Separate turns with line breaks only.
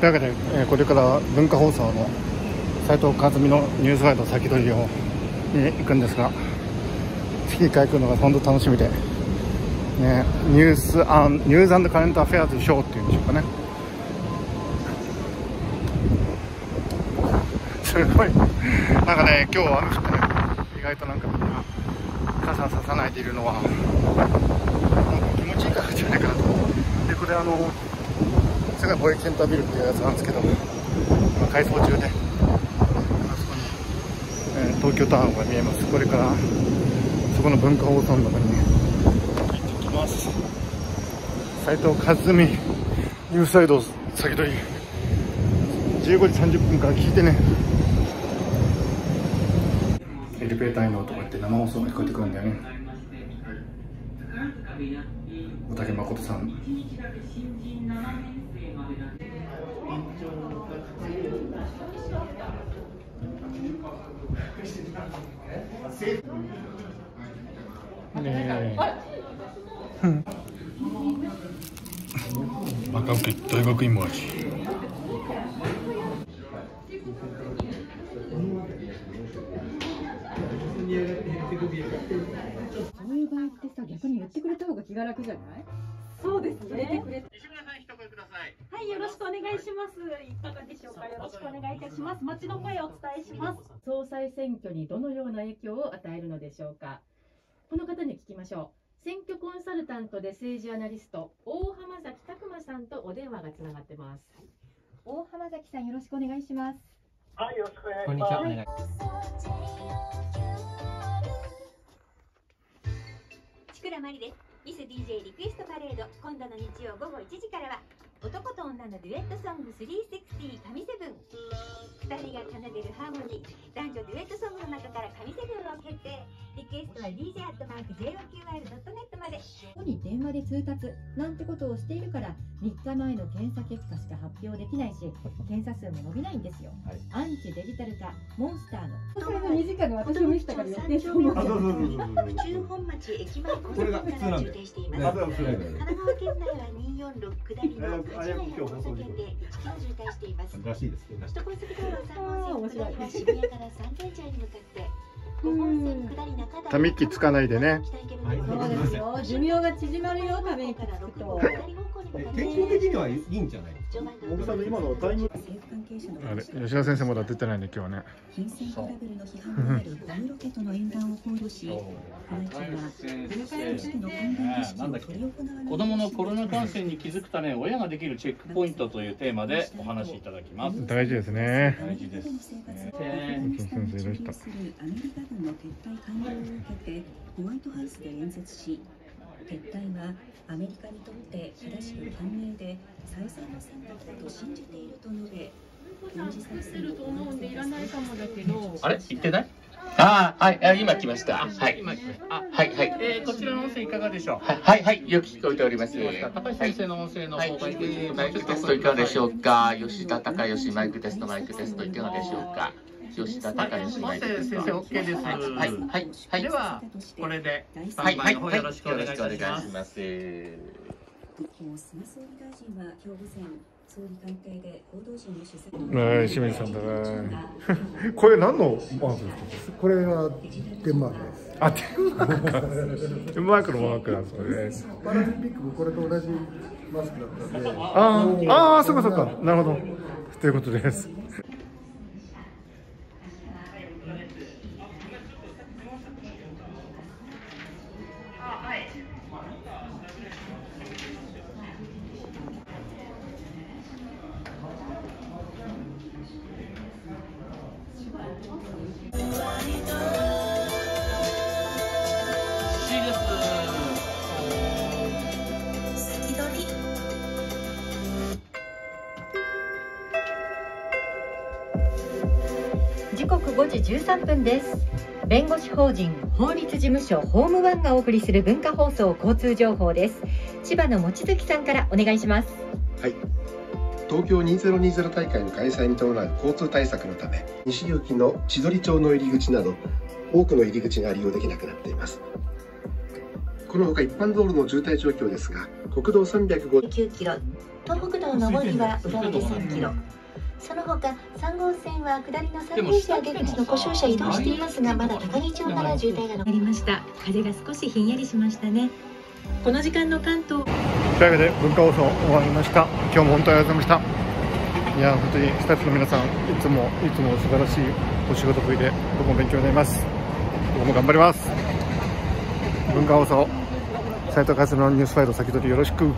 というわけで、えーこれから文化放送の斉藤一美のニュースワイド先取りをに行くんですが次に回来るのが本当楽しみで、ね、 news and news current affairs show っていうんでしょうかね。すごい。なんかね今日は雨降ってね意外となんかみんな傘ささないでいるのはなんか気持ちいいからじゃないかなと。でこれあの世界貿易センタービルっていうやつなんですけど今改装中で。あそこに、えー東京タワーが見えます。これからそこの文化放送の中にね行ってきます。斉藤和美ニュースサイド先取り。15時30分から聞いてね。エレベーターの音がって生放送が聞こえてくるんだよね。小竹誠さんねえう。んバカウケ大学院も味
そう。いう。場合ってさ逆に言ってくれた方が気が楽じゃない
そう。です
入れて
ね
くれて
はい、よろしくお願いします。いかがでしょうか？よろしくお願いいたします。街の声をお伝えします。
総裁選挙にどのような影響を与えるのでしょうか？この方に聞きましょう選挙コンサルタントで政治アナリスト大浜崎拓馬さんとお電話がつながってます大浜崎さんよろしくお願いします
はい、よろしくお願いし
こんにち
ます。
は。お願い
ちくらまりです。ミス DJ リクエストパレード、今度の日曜午後1時からは、男と女のデュエットソング360神セブン。2人が奏でるハーモニー、は DJ アットマーク JOQR.net まで。
ここに電話で通達なんてことをしているから3日前の検査結果しか発表できないし検査数も伸びないんですよ、アンチデジタル化モンスターの。それの2時間で私も見せたから余計そう思う
中本町駅前交
これが
差点
普通なんだ。よ
から中継しています。神奈川県内は246下りの
あ
8
あや
内の
今日放送
交差点で1キロ渋滞しています。
らしいです。けど。
首都高速道路3号線下りは渋谷から三軒茶
ため息つかないでね。
はい。
そうですよ。寿命が縮まるよため息つくと
え健康的にはいいんじゃない。
大木さんの今のタイム？
政府関係者の
あれ吉田先生まだ出てないね今日はね
金銭トラブルの批判があるゴムロケとの縁談を考慮し宮内庁は公開組織の関連儀式を執り行わ
子どものコロナ感染に気づくため親ができるチェックポイントというテーマでお話しいただきます。
大事ですね
大事です
アメリカ軍の撤退完了を受けてホワイトハウスで演説し撤退はアメリカにとって正しく賢明で最善の選択だと信じていると述べ軍事作戦を行ういらないかもだけど。
あれ？行ってない？ああ、はい、あ今来ました。はい。
今あ、
はい、はい。
えー、こちらの音声いかがでしょう？
はい、はい、はい、よく聞こえております。
高橋先生の音声の
はい、
方が
えーマイクテストいかがでしょうか？吉田隆義マイクテスト、マイクテストいかがでしょうか？吉田隆義マイクテスト。
音声先生 OK です。
はい、はい、はい。はい。
ではこれで
はい、はい。
よろしくお願い。します。
一方菅総理大臣は今日午前総理官邸で報道陣の取材
はい。清水さんだねこれ何のマークですか
これはデンマークです。
あデンマークかデンマークのマークなんですね
パラリンピックもこれと同じマスクだったんで、
あーあーそうかそうかなるほどとい。うことです
時刻5時13分です。弁護士法人法律事務所ホームワンがお送りする文化放送交通情報です。千葉の望月さんからお願いします。はい。
東京2020大会の開催に伴う交通対策のため西行きの千鳥町の入り口など多くの入り口が利用できなくなっています。このほか一般道路の渋滞状況ですが国道305
9キロ
東北道上りは浦和で3キロ。その他3号線は下りの三軒茶屋出口の故障車移動していますがまだ高木町から渋滞が残りました。風が少しひんやりしましたねこの時間の関東。
というわけで文化放送終わりました。今日も本当にありがとうございました。いや本当にスタッフの皆さんいつもいつも素晴らしいお仕事ぶりで僕も勉強になります。僕も頑張ります。文化放送斉藤和のニュースファイル先取りよろしく。